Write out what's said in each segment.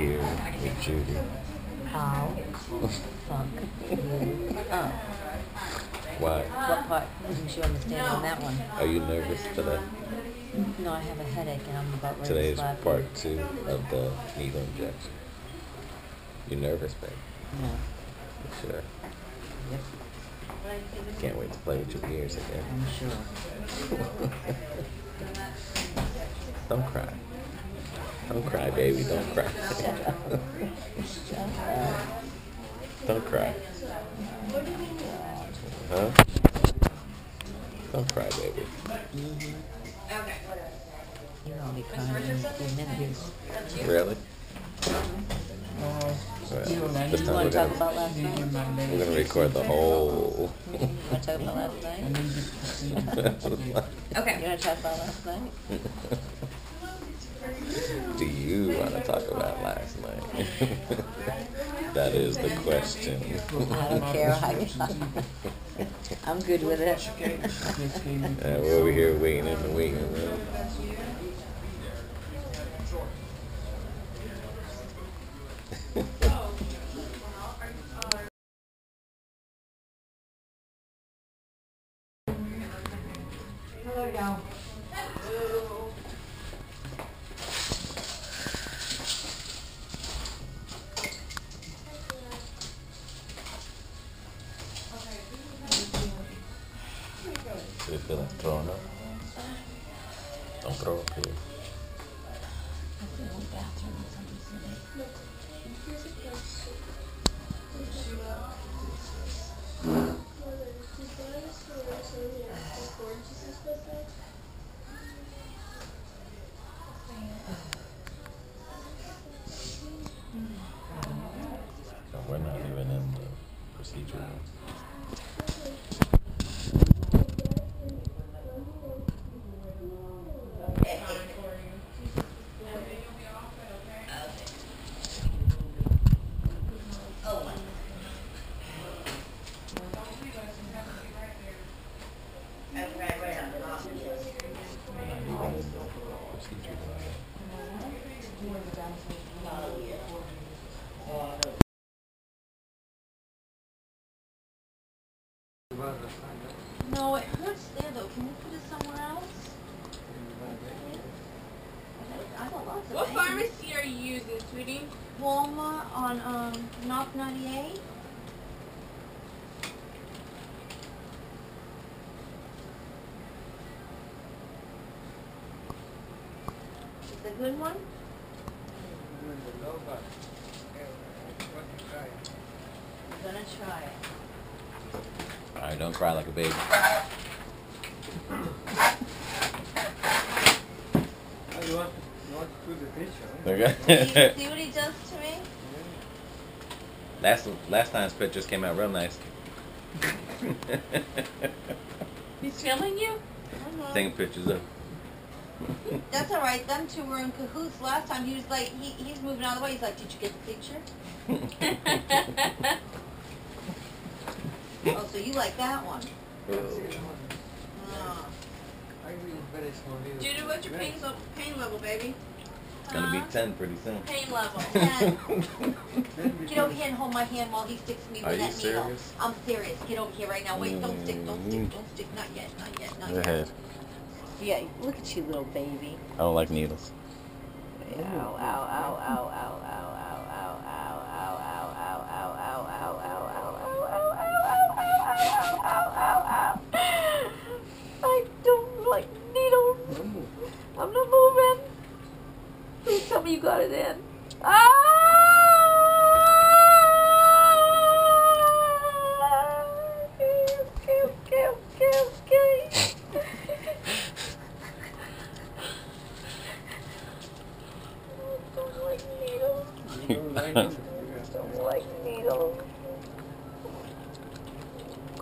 here with Judi. How fuck you up? Why? What part didn't you understand on that one? Are you nervous today? No, I have a headache and I'm about ready to go. Today to is part two of the needle injection. You nervous, babe? No. You sure? Yep, Can't wait to play with your ears again. I'm sure. Don't cry. Don't cry, baby. Don't cry. Shut up. Shut up. Don't cry. Huh? Don't cry, baby. You're only crying in minutes. Really? Remember this time we're to talk gonna, about last night? we're gonna record the whole. You want to talk about last night? Okay. You want to talk about last night? Do you want to talk about last night? that is the question. I don't care. how I, I'm good with it. And we're over here waiting in the waiting feel like throwing up? Don't throw up here. No, we're not even in the procedure room. use, including Walmart on um, Knock 98. see what he does to me? last last time's pictures came out real nice. He's filming you? Uh-huh. Taking pictures of. That's all right. Them two were in cahoots last time. He was like, he, he's moving out of the way. He's like, did you get the picture? Oh, so you like that one? I will very small little. Judi, what's your pain level, pain level, baby? It's gonna be ten pretty soon. Pain level. Ten. Then we Get over can- here and hold my hand while he sticks me Are with you that needle. serious? I'm serious. Get over here right now. Wait, don't stick, don't stick, Mm. don't stick. Not yet, not yet, not Go yet. ahead. Yeah, look at you, little baby. I don't like needles. Ow, ow, ow, ow, ow, ow, ow, ow, you got it in. Ah! Okay, okay, okay, okay. I don't like needles. You don't like it? I don't like needles.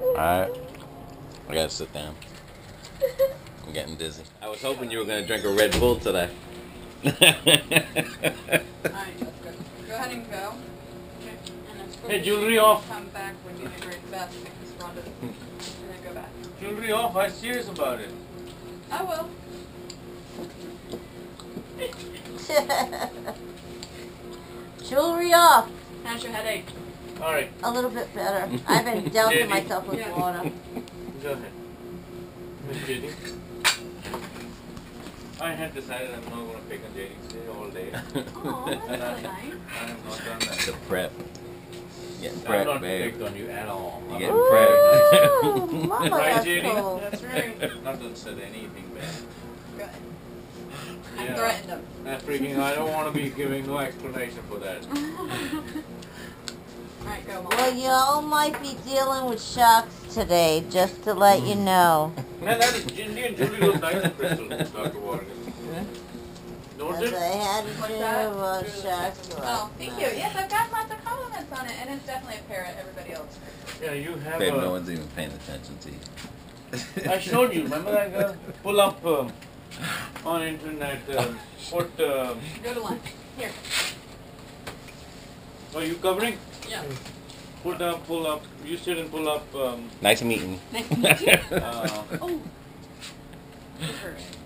Alright. I gotta sit down. I'm getting dizzy. I was hoping you were gonna drink a Red Bull today. Alright, that's. Go ahead and go. And then Hey, jewelry off. Come back when you're ready back, take this Rhonda, and then go back. Jewelry off. I'm serious about it. I will. Jewelry off. How's your headache? All right, A little bit better. I've been dousing myself with Yeah. water. go ahead. Miss JD. I had decided I'm not gonna pick on JD today all day. Oh, that's I, nice. I have not done that. the prep. Getting I'm not babe. picked on you at all. You I'm getting not- prepped. Ooh, mama, Right, that's Jenny? cool. That's right. Not said anything bad. Good. I threatened him. That freaking, I don't wanna be giving no explanation for that. Alright. Well, y'all might be dealing with shocks today, just to let you know. Man, that is Indian Judi looks nice in crystal, Dr. Warren. Because Noted? I had to What's do that? uh, sharks Oh, thank night. you. Yes, I've got lots of compliments on it, and it's definitely a parrot. Everybody else. Yeah, you have Babe, no one's even paying attention to you. I showed you, remember that girl? Pull up, um, on internet, um, put, um, Go to lunch. Here. Are you covering? Yeah. Put up, pull up, you sit and pull up, um, Nice meeting. Nice meeting you. uh, Oh. Perfect.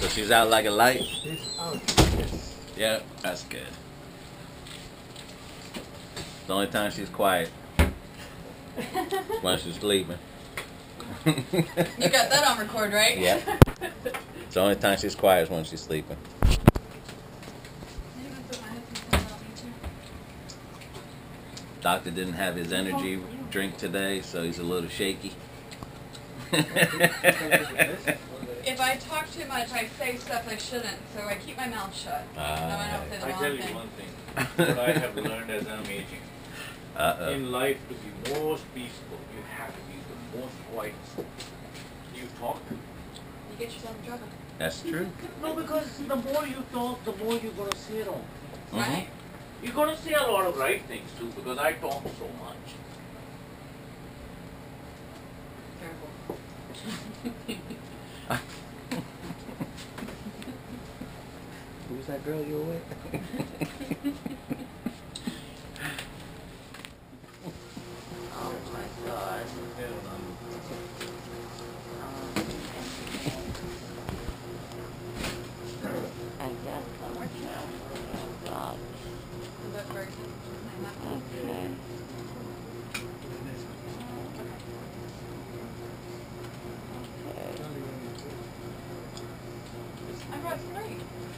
so she's out like a light? Yeah, that's good. The only time she's quiet when she's sleeping. You got that on record, right? Yeah. It's the only time she's quiet is when she's sleeping. Doctor didn't have his energy drink today, so he's a little shaky. If I talk too much, I say stuff I shouldn't, so I keep my mouth shut. Ah, no, I don't say the I wrong tell you thing. one thing, what I have learned as I'm aging. Uh-oh. In life, to be most peaceful, you have to be the most quiet. You talk. You get yourself in trouble. That's true. No, because the more you talk, the more you're gonna say wrong. Mhm. Right? You're gonna say a lot of right things too, because I talk so much. Careful. Who's that girl you were with?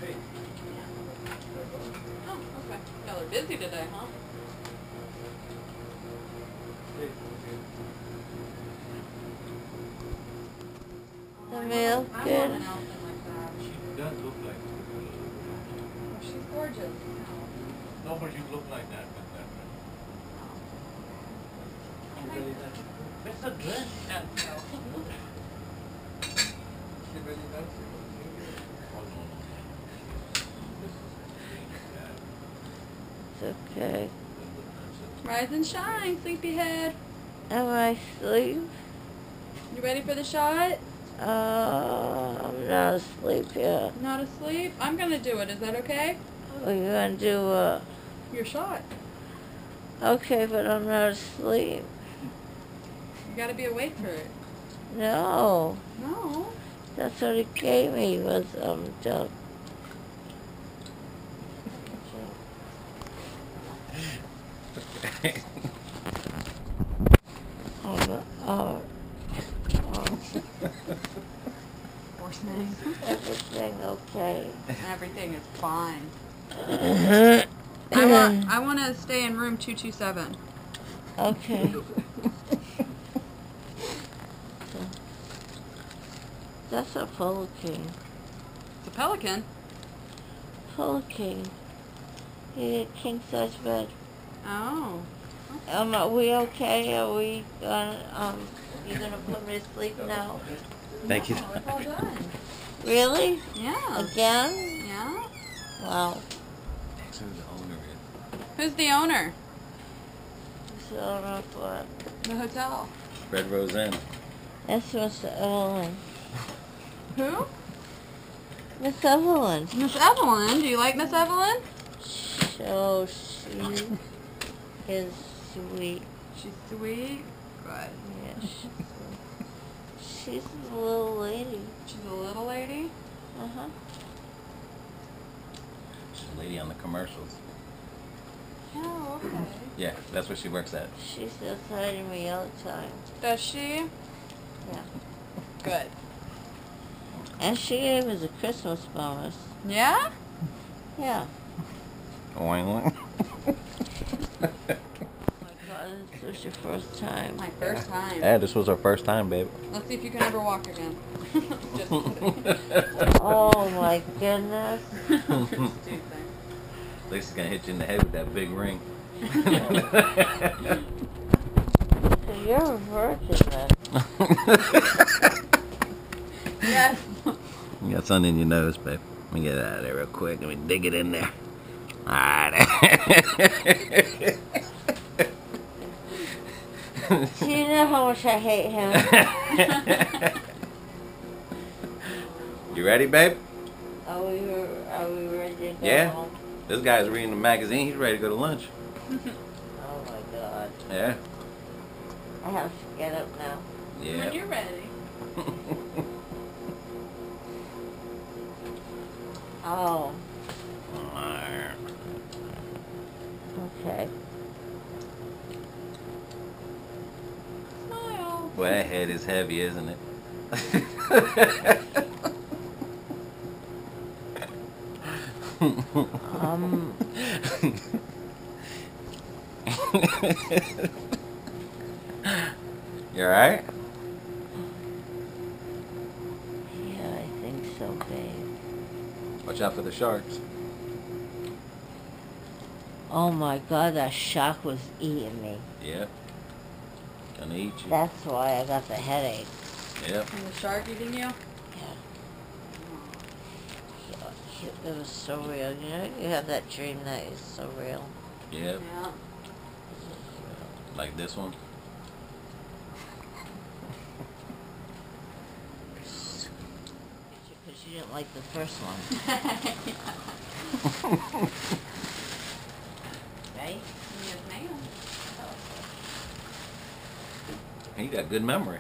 three. Oh, okay. Y'all are busy today, huh? The milk I good. an outfit like that. She does look like Oh, she's gorgeous. No, but you look like that with that oh. dress. It's a dress. And Oh, no, no. This is It's okay. Rise and shine, sleepyhead. Am I asleep? You ready for the shot? Uh, I'm not asleep yet. Not asleep? I'm gonna do it. Is that okay? Are you gonna do uh Your shot. Okay, but I'm not asleep. You gotta be awake for it. No. No. That's what he gave me was um the um, uh, um, everything okay. Everything is fine. I I want. I want to stay in room two two seven. Okay. That's a pelican. It's a pelican. Pelican. He a king size bed. Oh. Um, are we okay? Are we gonna, um, you gonna put me to sleep now? Thank you. Oh, it's all done. Really? Yeah. Again? Yeah. Wow. That's who the owner. Who's the owner? So I what. The hotel. Red Rose Inn. That's Miss Evelyn. Who? Miss Evelyn. Miss Evelyn. Do you like Miss Evelyn? So she is sweet. She's sweet. Good. Yes. She's a little lady. She's a little lady. Uh huh. She's a lady on the commercials. Oh, okay. Yeah, that's where she works at. She's says hi to me all the time. Does she? Yeah. Good. And she gave us a Christmas bonus. Yeah? Yeah. Oing, oing. Oh my God, this was your first time. My first time. yeah, this was our first time, babe. Let's see if you can ever walk again. Just. Oh my goodness. Lisa's gonna hit you in the head with that big ring. You're a virgin. Yes. You got something in your nose, babe. Let me get it out of there real quick. Let me dig it in there. Alright. Do you know how much I hate him? you ready, babe? Are we, are we ready to go Yeah. home? This guy's reading the magazine. He's ready to go to lunch. Oh my God. Yeah. I have to get up now. Yeah. When you're ready. Oh, okay. Smile. Boy, that head is heavy, isn't it? Um, you alright? yeah, I think so, babe. Watch out for the sharks. Oh my God, that shark was eating me. Yep. Gonna eat you. That's why I got the headache. Yep. And the shark eating you? Yeah. It was so real. You know, you have that dream that is so real. Yep. Yeah. Like this one. Because you didn't like the first one, right? Yes, ma'am. He got good memory.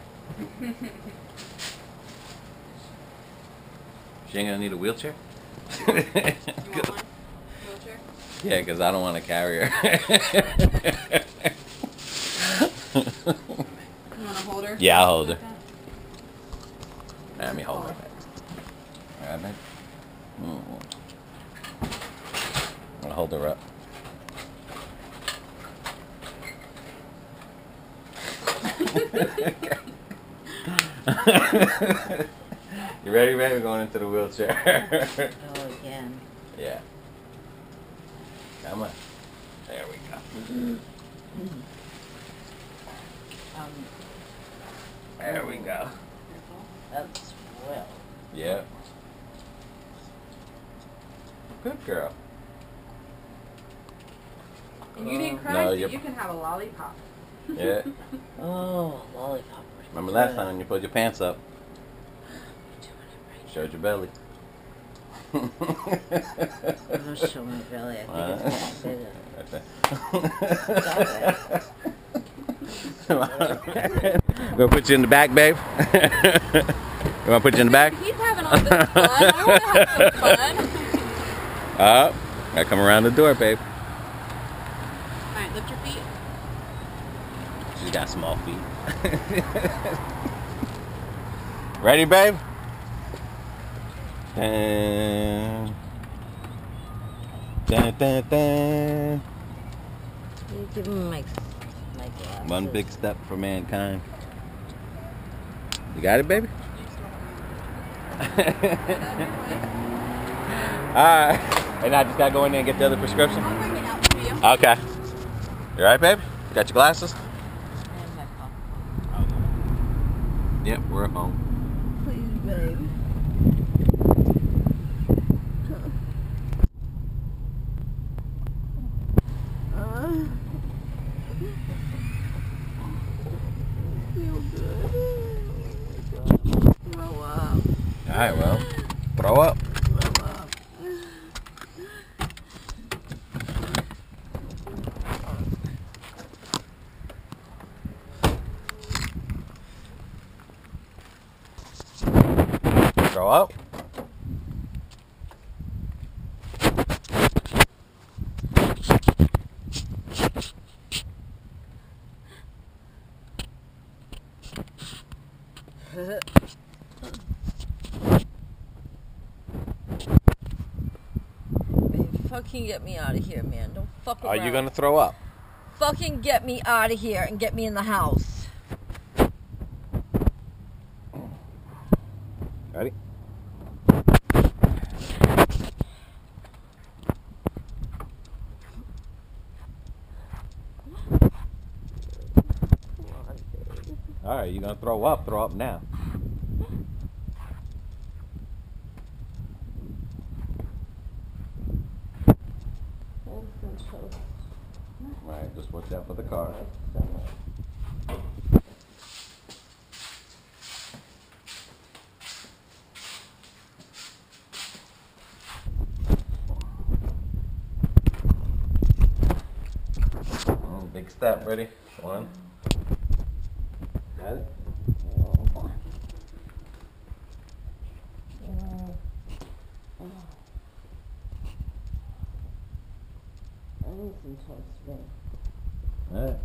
She ain't gonna need a wheelchair? You want one? Yeah, because I don't want to carry her. You want to hold her? Yeah, I'll hold her. Let me hold her. Babe. Mm. I'm gonna hold her up. you ready, baby? We're going into the wheelchair. Go again. yeah. Come on. There we go. Um, There we go. that's well. Yep. Good girl. And you didn't cry, No, so you can have a lollipop. Yeah. Oh, lollipop. Remember last time when you pulled your pants up, showed your belly. I'm showing my belly. I think it's bigger. Gonna put you in the back, babe. you wanna put you in the back? He's having all this fun. I want to have fun. Up. Gotta come around the door, babe. All right, lift your feet. She's got small feet. Ready, babe? Dun, dun, dun, dun. You give my, my glasses. One big step for mankind. You got it, baby? Alright. And I just gotta go in there and get the other prescription? I'll bring it out for you. Okay. You alright, babe? You got your glasses? And my popcorn. Yep, we're at home. Please, babe. Uh, feel good. Grow up. Alright, well, throw up. Grow up. Throw up? Fucking get me out of here, man. Don't fuck Are you gonna throw up? Fucking get me out of here and get me in the house. Ready? All right, you gonna throw up? Throw up now. Right, just watch out for the car. Mm, Big step, ready? One. Got it? Alright.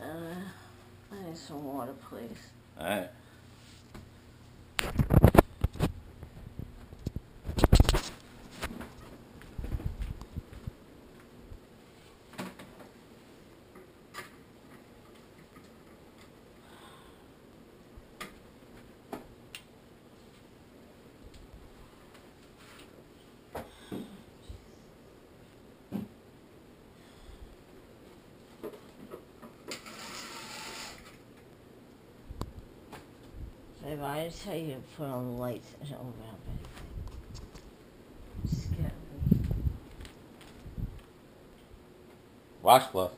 Uh, Some water, please. Alright. Babe, I tell you to put on the lights and over baby. Scared me. Washcloth.